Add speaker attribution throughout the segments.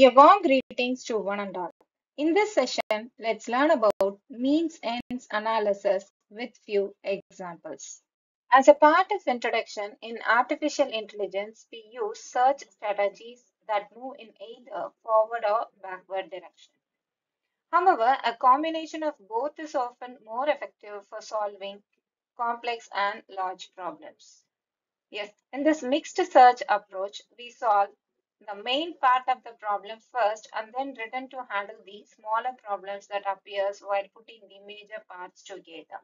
Speaker 1: A warm greetings to one and all. In this session, let's learn about means ends analysis with few examples. As a part of introduction in artificial intelligence, we use search strategies that move in either forward or backward direction. However, a combination of both is often more effective for solving complex and large problems. Yes, in this mixed search approach, we solve the main part of the problem first and then return to handle the smaller problems that appears while putting the major parts together.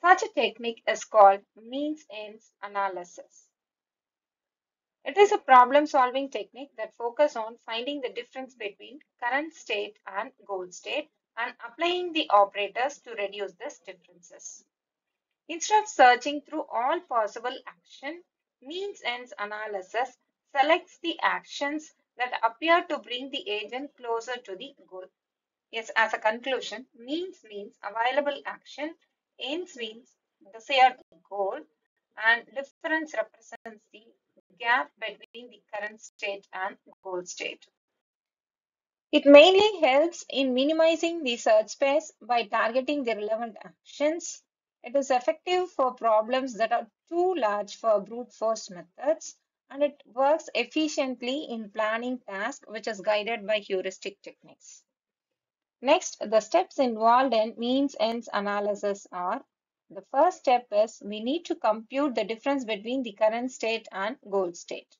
Speaker 1: Such a technique is called means ends analysis. It is a problem solving technique that focuses on finding the difference between current state and goal state and applying the operators to reduce these differences. Instead of searching through all possible action, means ends analysis selects the actions that appear to bring the agent closer to the goal. Yes, as a conclusion, means means available action, ends means desired goal, and difference represents the gap between the current state and goal state. It mainly helps in minimizing the search space by targeting the relevant actions. It is effective for problems that are too large for brute force methods and it works efficiently in planning tasks which is guided by heuristic techniques. Next, the steps involved in means ends analysis are the first step is we need to compute the difference between the current state and goal state.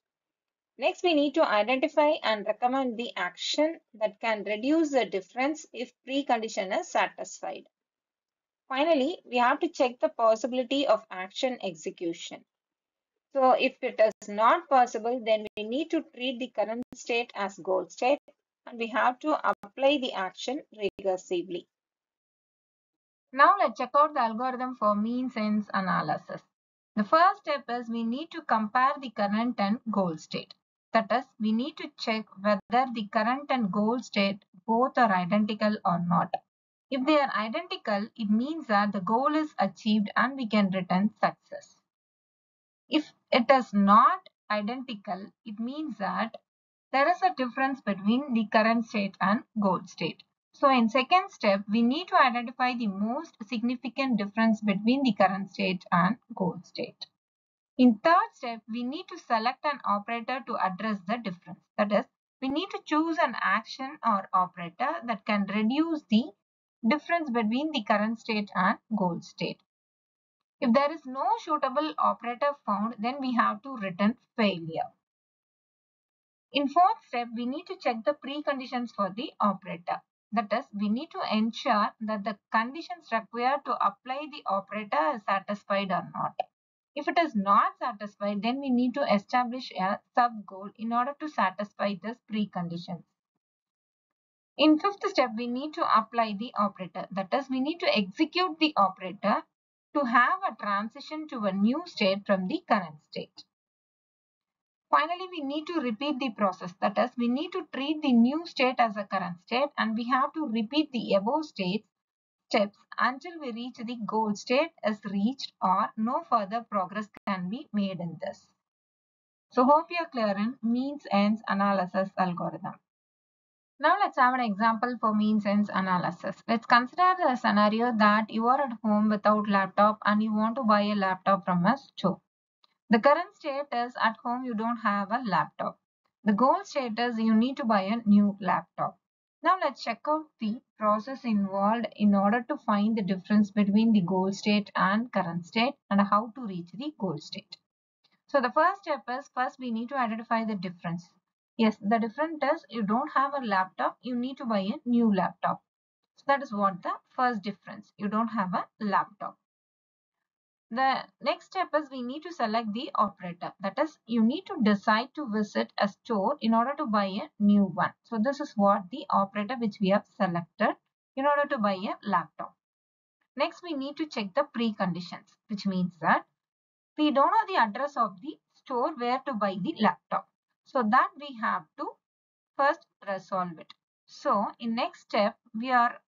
Speaker 1: Next, we need to identify and recommend the action that can reduce the difference if precondition is satisfied. Finally, we have to check the possibility of action execution. So if it is not possible, then we need to treat the current state as goal state and we have to apply the action recursively. Now let's check out the algorithm for means ends analysis. The first step is we need to compare the current and goal state. That is, we need to check whether the current and goal state both are identical or not. If they are identical, it means that the goal is achieved and we can return success. If it is not identical, it means that there is a difference between the current state and goal state. So in second step, we need to identify the most significant difference between the current state and goal state. In third step, we need to select an operator to address the difference. That is, we need to choose an action or operator that can reduce the difference between the current state and goal state. If there is no suitable operator found, then we have to return failure. In fourth step, we need to check the preconditions for the operator. That is, we need to ensure that the conditions required to apply the operator are satisfied or not. If it is not satisfied, then we need to establish a sub-goal in order to satisfy this preconditions. In fifth step, we need to apply the operator. That is, we need to execute the operator to have a transition to a new state from the current state. Finally, we need to repeat the process. That is, we need to treat the new state as a current state and we have to repeat the above states steps until we reach the goal state is reached or no further progress can be made in this. So hope you are clear in means ends analysis algorithm. Now let's have an example for means ends analysis. Let's consider the scenario that you are at home without laptop and you want to buy a laptop from a store. The current state is at home you don't have a laptop. The goal state is you need to buy a new laptop. Now let's check out the process involved in order to find the difference between the goal state and current state and how to reach the goal state. So the first step is first we need to identify the difference. Yes, the difference is you don't have a laptop, you need to buy a new laptop. So that is what the first difference. You don't have a laptop. The next step is we need to select the operator. That is, you need to decide to visit a store in order to buy a new one. So this is what the operator which we have selected in order to buy a laptop. Next, we need to check the preconditions, which means that we don't know the address of the store where to buy the laptop. So that we have to first resolve it. So in next step, we are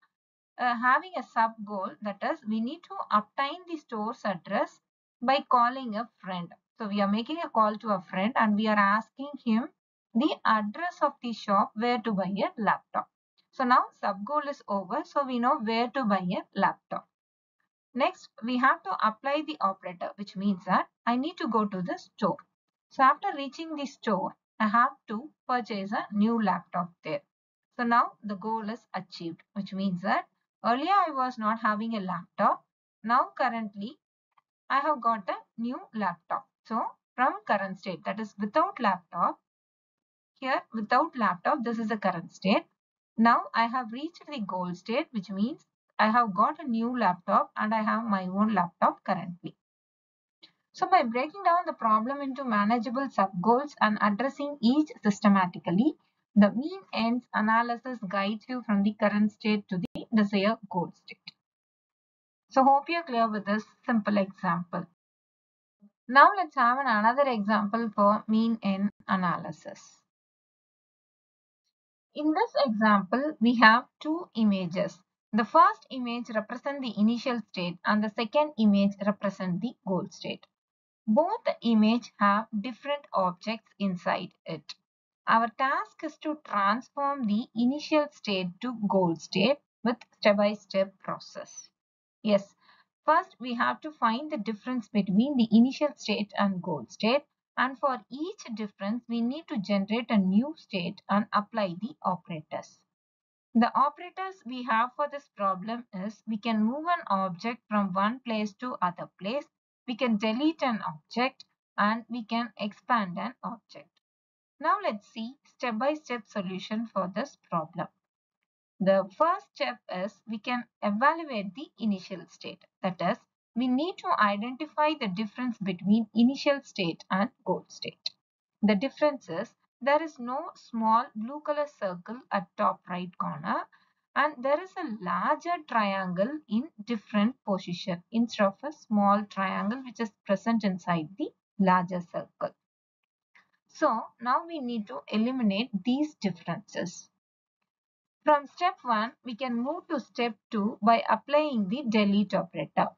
Speaker 1: uh, having a sub goal that is we need to obtain the store's address by calling a friend. So we are making a call to a friend and we are asking him the address of the shop where to buy a laptop. So now sub goal is over. So we know where to buy a laptop. Next, we have to apply the operator, which means that I need to go to the store. So after reaching the store, I have to purchase a new laptop there. So now the goal is achieved, which means that earlier I was not having a laptop. Now currently I have got a new laptop. So from current state, that is without laptop, here without laptop, this is the current state. Now I have reached the goal state, which means I have got a new laptop and I have my own laptop currently. So by breaking down the problem into manageable sub-goals and addressing each systematically, the mean ends analysis guides you from the current state to the desired goal state. So hope you're clear with this simple example. Now let's have another example for mean end analysis. In this example, we have two images. The first image represents the initial state and the second image represents the goal state. Both images have different objects inside it. Our task is to transform the initial state to goal state with step-by-step -step process. Yes, first we have to find the difference between the initial state and goal state and for each difference we need to generate a new state and apply the operators. The operators we have for this problem is we can move an object from one place to other place, we can delete an object and we can expand an object. Now let's see step-by-step -step solution for this problem. The first step is we can evaluate the initial state. That is, we need to identify the difference between initial state and goal state. The difference is there is no small blue color circle at top right corner and there is a larger triangle in different position instead of a small triangle which is present inside the larger circle. So now we need to eliminate these differences. From step 1, we can move to step 2 by applying the delete operator.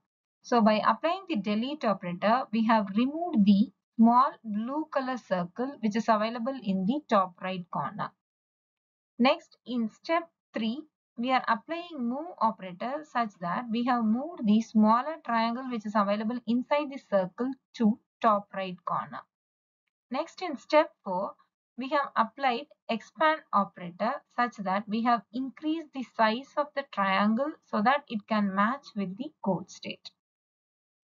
Speaker 1: So by applying the delete operator, we have removed the small blue color circle which is available in the top right corner. Next, in step 3, we are applying move operator such that we have moved the smaller triangle which is available inside the circle to top right corner. Next, in step 4, we have applied expand operator such that we have increased the size of the triangle so that it can match with the goal state.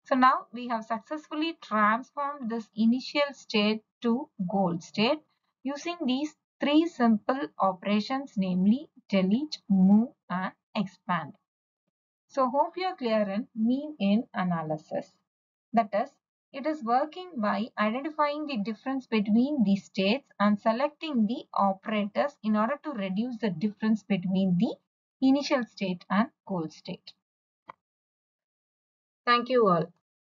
Speaker 1: So now we have successfully transformed this initial state to goal state using these three simple operations namely delete, move and expand. So hope you are clear in mean in analysis. That is, it is working by identifying the difference between the states and selecting the operators in order to reduce the difference between the initial state and goal state. Thank you all.